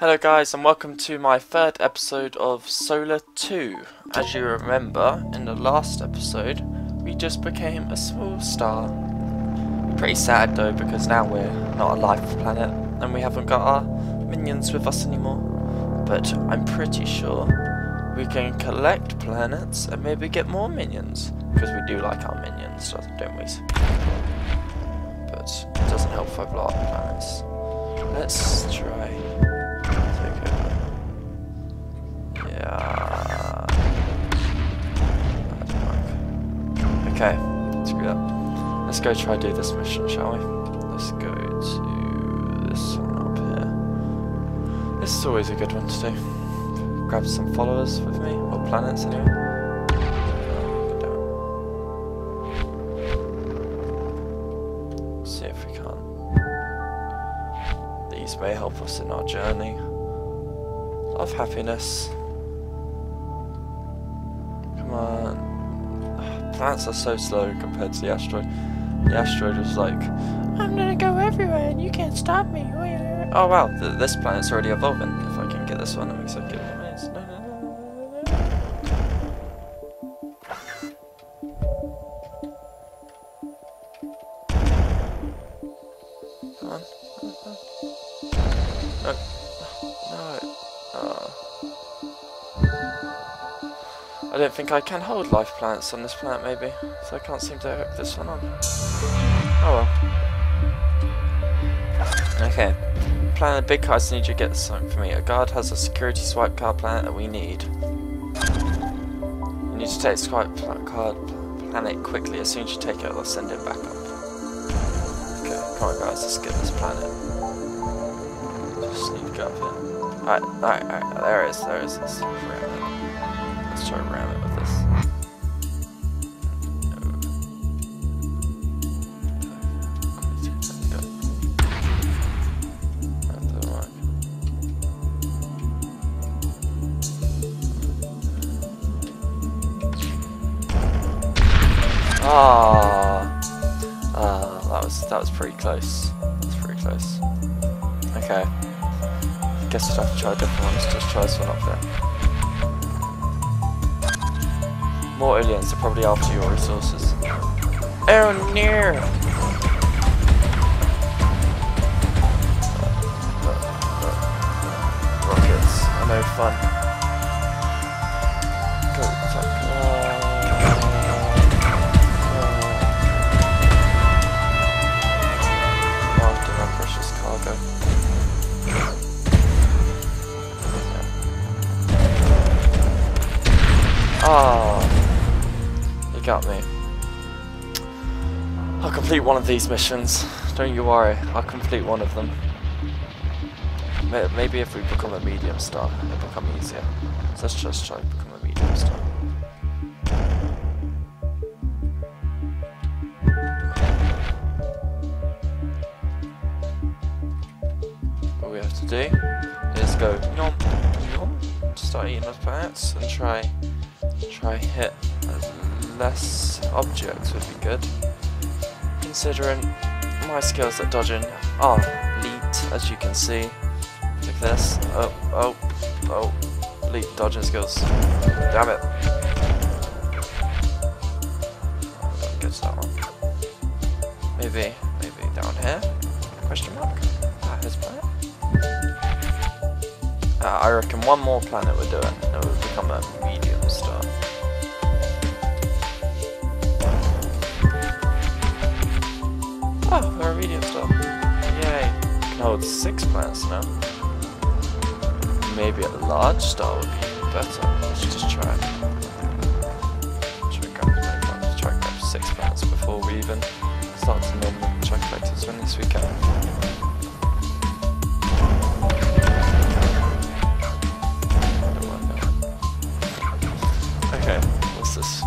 Hello guys and welcome to my third episode of Solar 2. As you remember, in the last episode, we just became a small star. Pretty sad though because now we're not a life planet and we haven't got our minions with us anymore. But I'm pretty sure we can collect planets and maybe get more minions. Because we do like our minions, don't we? But it doesn't help if I blow up planets. Let's try Okay, screw that. Let's go try do this mission, shall we? Let's go to this one up here. This is always a good one to do. Grab some followers with me, or planets anyway. See if we can. These may help us in our journey of happiness. On. Planets are so slow compared to the asteroid. The asteroid was like, I'm gonna go everywhere and you can't stop me. Oh wow, th this planet's already evolving. If I can get this one, that makes don't think I can hold life plants on this planet, maybe. So I can't seem to hook this one on. Oh well. Okay. Planet Big Cards need you to get something for me. A guard has a security swipe card planet that we need. You need to take swipe card planet quickly. As soon as you take it, I'll send it back up. Okay, come on guys, let's get this planet. Just need to go up here. Alright, alright, alright, there it is, there it is. Let's ram it. Let's try to ram it with this. Ah, ah, that was that was pretty close. That's pretty close. Okay. I guess I'd have to try different ones. Just try this one up there. More aliens are probably after your resources. Oh near! Rockets are no fun. Me. I'll complete one of these missions. Don't you worry, I'll complete one of them. Maybe if we become a medium star, it'll become easier. So let's just try to become a medium star. What we have to do is go nom nom, start eating those planets and try try hit less objects would be good. Considering my skills at dodging are elite, as you can see. Look at this. Oh, oh, oh. Elite dodging skills. Damn it. Get that one. Maybe, maybe down here? Question mark? Ah, his planet? Uh, I reckon one more planet would do it, and it would become a Oh, we're a medium star. Yay. Can hold six plants now. Maybe a large star would be better. Let's just try. Try grab as many planets. Try grab six plants before we even start to normally try and collect as many as we can. Okay, what's this?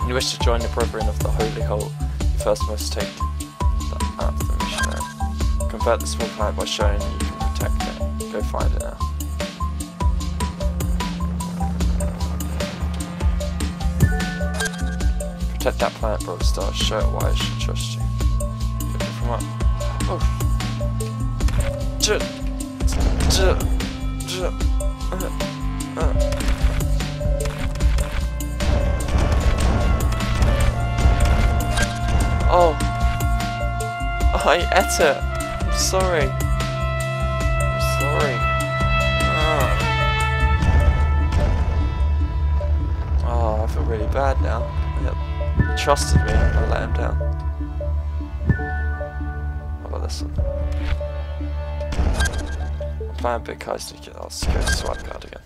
When you wish to join the Brethren of the Holy Hole, you first must take missionary. Convert the small planet by showing you can protect it. Go find it now. Protect that planet, Brother Star. Show it why it should trust you. Pick it from up. Oh. Shit. Oh. I'm sorry. I'm sorry. Ah. Oh, I feel really bad now. He trusted me I let him down. How about this one? I'm playing to get I'll just go swipe card again.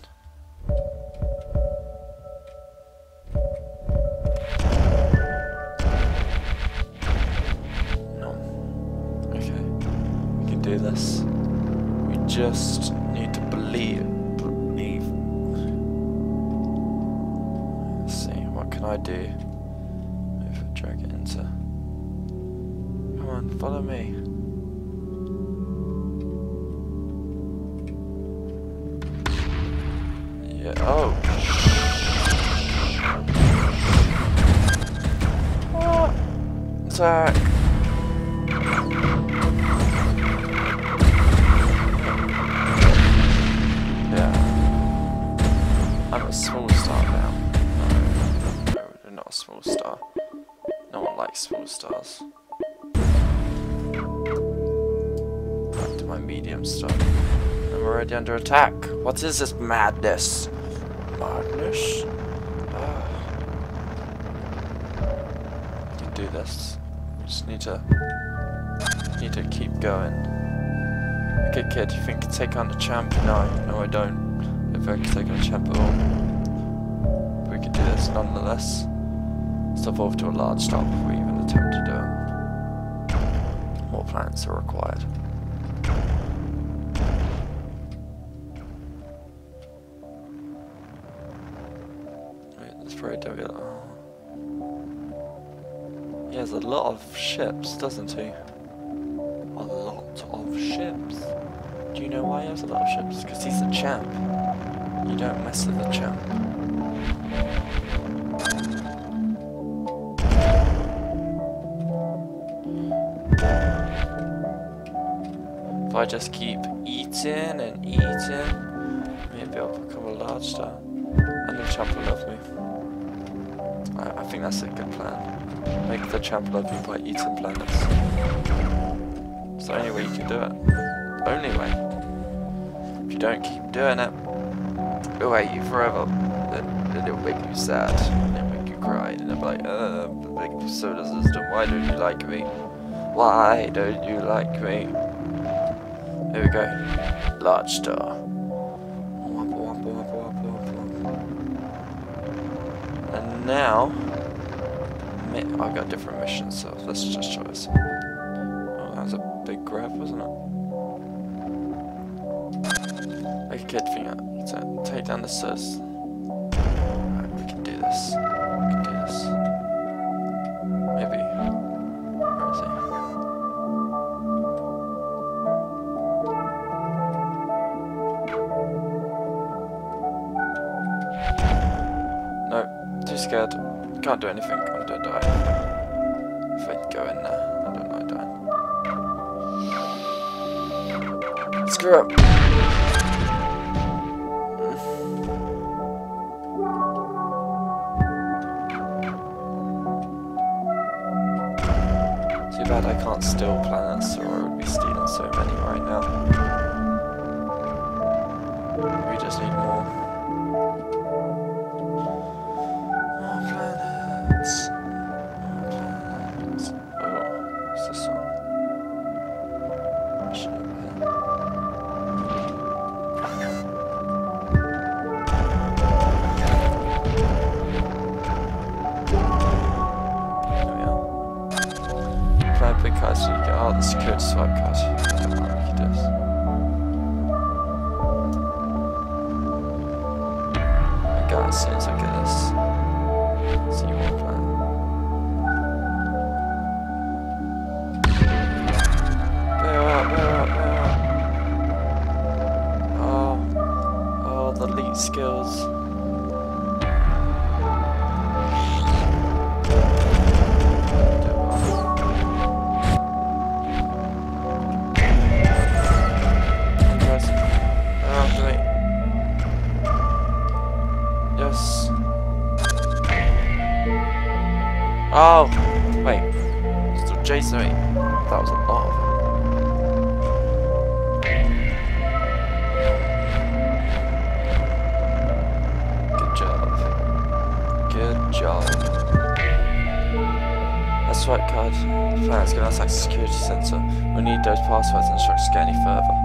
Just need to believe. Believe. Let's see, what can I do? If I drag it into. Come on, follow me. Yeah, oh. What? Zach. small star. No one likes small stars. Back to my medium star. I'm already under attack. What is this madness? Madness? Ah. Can do this. Just need to need to keep going. Okay kid, you think you can take on the champ? No, no I don't. If I can take on the champ at all. We can do this nonetheless. Let's evolve to a large star before we even attempt to do it. More planets are required. He has a lot of ships, doesn't he? A lot of ships. Do you know why he has a lot of ships? Because he's a champ. You don't mess with a champ. I just keep eating and eating, maybe I'll become a large star. And the champ will love me. I, I think that's a good plan. Make the champ love you by eating planets. It's the only way you can do it. Only way. If you don't keep doing it, it'll hate you forever. Then it'll make you sad. And it'll make you cry. And it'll be like, uh, big solar system, why don't you like me? Why don't you like me? There we go. Large star. And now, I've got different missions, so let's just try this. Oh, that was a big grab, wasn't it? A kid finger. Take down the sus. Scared. Can't do anything. I'm gonna die. If I go in there, I don't like dying. Screw up. Too bad I can't steal planets or I would be stealing so many right now. Swipe card. I he does. I got soon as I get this. See you one plan. Bail out, bail out, bail out. Oh, oh, the elite skills. Right, card. Planet's gonna attack the security sensor. We need those passwords and get any further.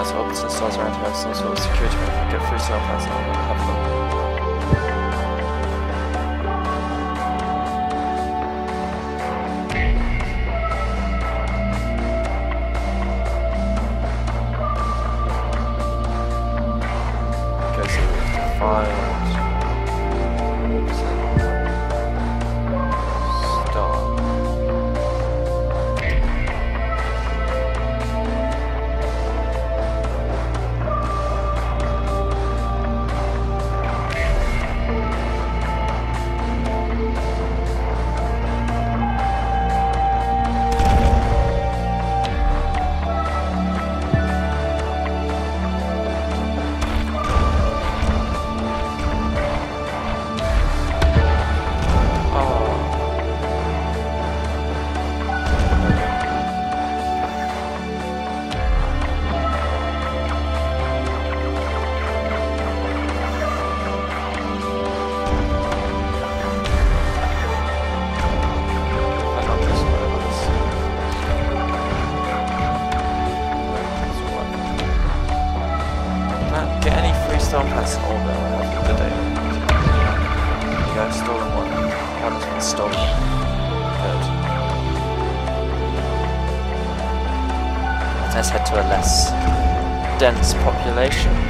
Plans opens and stars around some sort of security. Get through cell plans and have them. Let's head to a less dense population.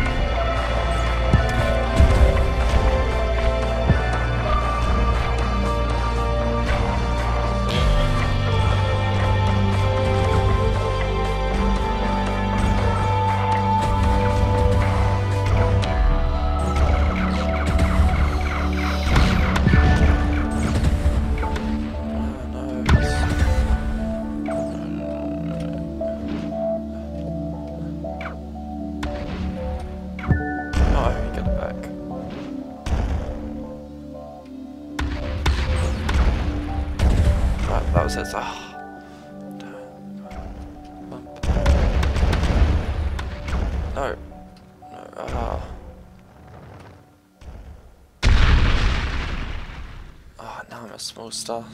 I'm a small star.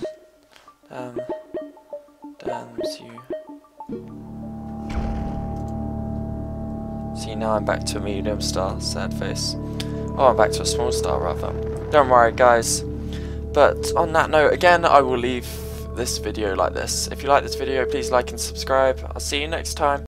Damn. You. See, now I'm back to a medium star. Sad face. Oh, I'm back to a small star, rather. Don't worry, guys. But on that note, again, I will leave this video like this. If you like this video, please like and subscribe. I'll see you next time.